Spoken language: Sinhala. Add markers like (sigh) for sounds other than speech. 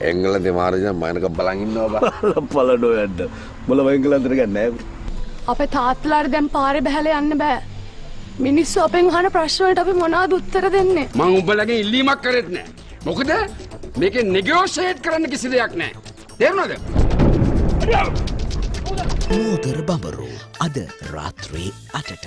එංගලන්තේ මාරජන මයනක බලන් ඉන්නවා බා. (laughs) පලඩෝ ඇඩ මොල වංගලන්තර ගන්නෑ අපේ තාත්තලාට දැන් පාරේ බැහැලා යන්න බෑ. මිනිස්සු අපෙන් අහන ප්‍රශ්න වලට අපි මොනවද උත්තර දෙන්නේ? මං උඹලගේ ඉල්ලීමක් කරෙත් නෑ. මොකද මේකේ නෙගෝෂේට් කරන්න කිසි දෙයක් නෑ. තේරුණාද? මෝදර බඹරු අද රාත්‍රී අටට.